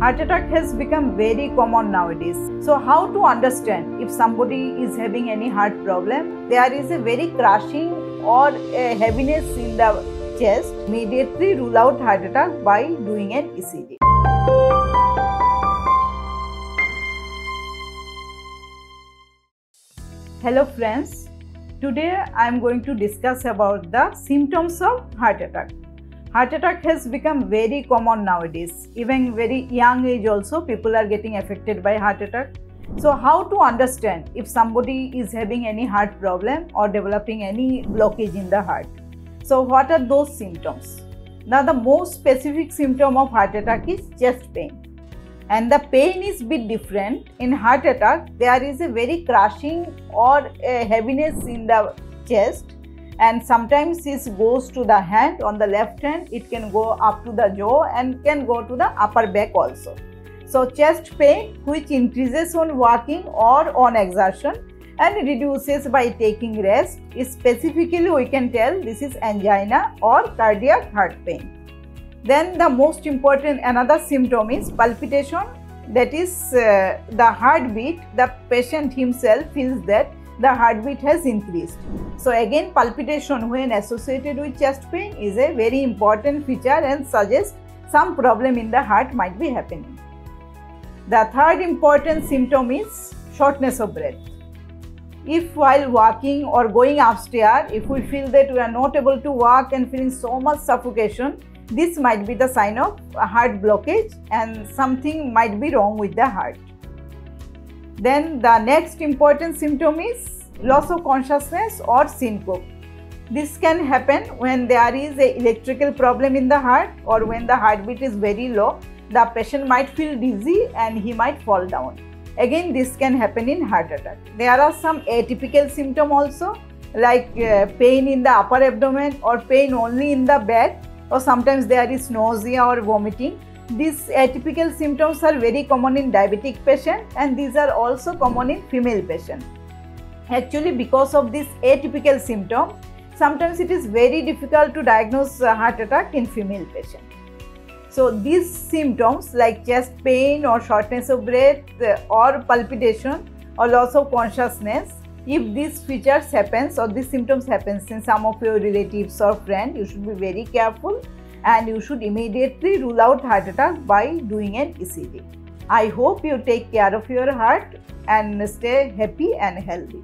Heart attack has become very common nowadays. So, how to understand if somebody is having any heart problem? There is a very crushing or a heaviness in the chest. Immediately rule out heart attack by doing an ECG. Hello friends, today I am going to discuss about the symptoms of heart attack. Heart attack has become very common nowadays. Even very young age also people are getting affected by heart attack. So how to understand if somebody is having any heart problem or developing any blockage in the heart. So what are those symptoms? Now the most specific symptom of heart attack is chest pain and the pain is bit different in heart attack there is a very crushing or a heaviness in the chest and sometimes this goes to the hand on the left hand it can go up to the jaw and can go to the upper back also. So chest pain which increases on walking or on exertion and reduces by taking rest. Is specifically we can tell this is angina or cardiac heart pain. Then the most important another symptom is palpitation. That is uh, the heartbeat. The patient himself feels that the heartbeat has increased. So again palpitation when associated with chest pain is a very important feature and suggests some problem in the heart might be happening. The third important symptom is shortness of breath. If while walking or going upstairs, if we feel that we are not able to walk and feeling so much suffocation, this might be the sign of a heart blockage and something might be wrong with the heart. Then the next important symptom is loss of consciousness or syncope. This can happen when there is a electrical problem in the heart or when the heartbeat is very low. The patient might feel dizzy and he might fall down. Again, this can happen in heart attack. There are some atypical symptoms also like uh, pain in the upper abdomen or pain only in the back or sometimes there is nausea or vomiting. These atypical symptoms are very common in diabetic patient and these are also common in female patient. Actually because of this atypical symptom, sometimes it is very difficult to diagnose heart attack in female patient. So these symptoms like chest pain or shortness of breath uh, or palpitation or loss of consciousness if these features happens or these symptoms happens in some of your relatives or friend you should be very careful and you should immediately rule out heart attack by doing an ECG. I hope you take care of your heart and stay happy and healthy.